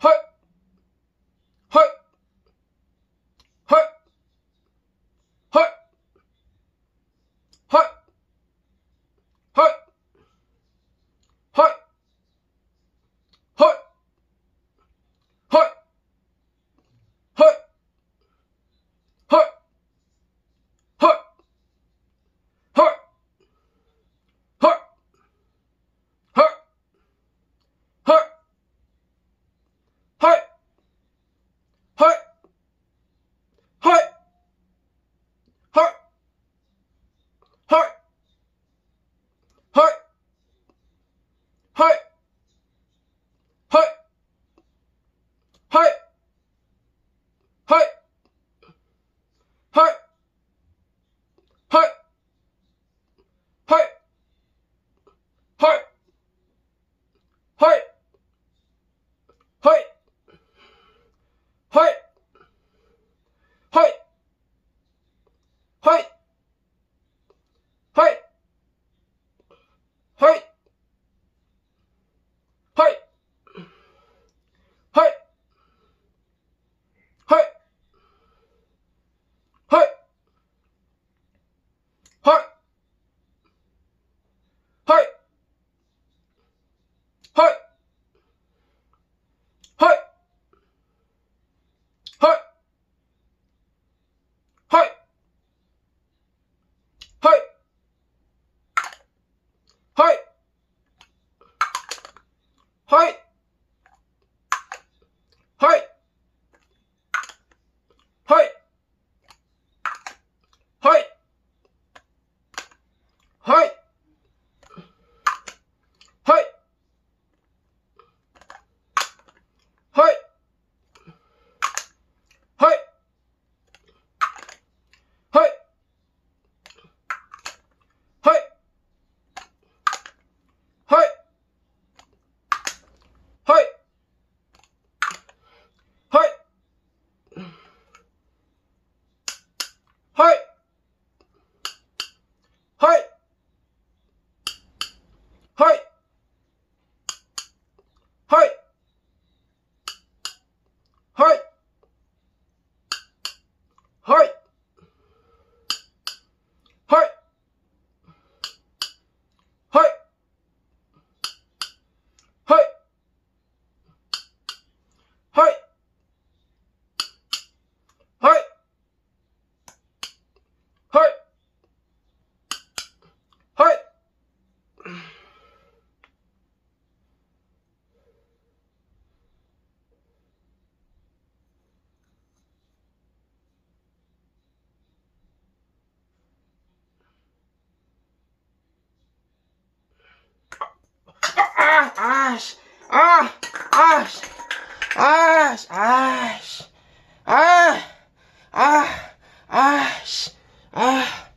はい。はい。はい。はい。はい。はい。はい。 아씨, 아씨, 아씨, 아, 아, 아씨, 아.